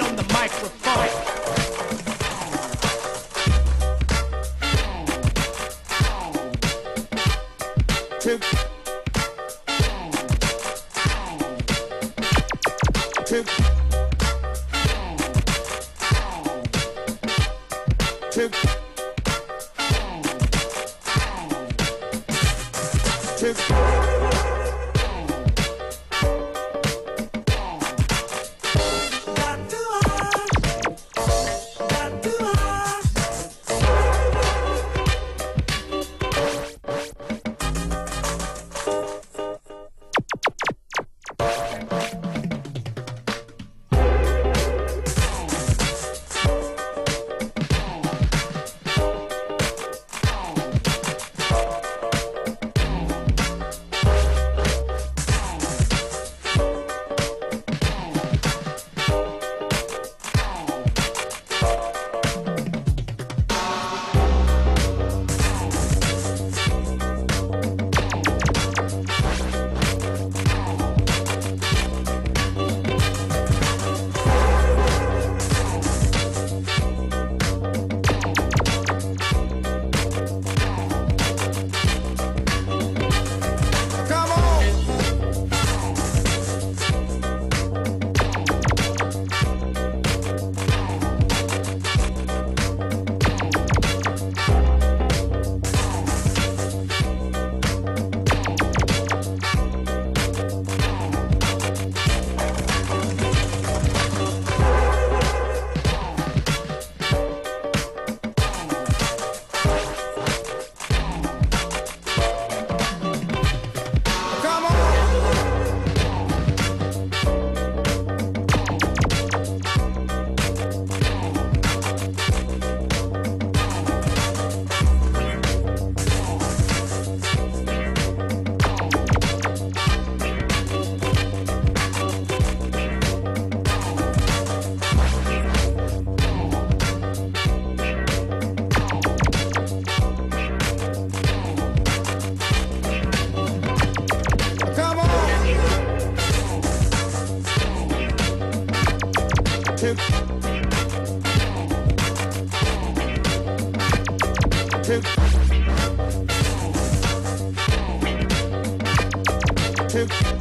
on the microphone. Two. Two. Two. Two. Two. Two. Two. Two.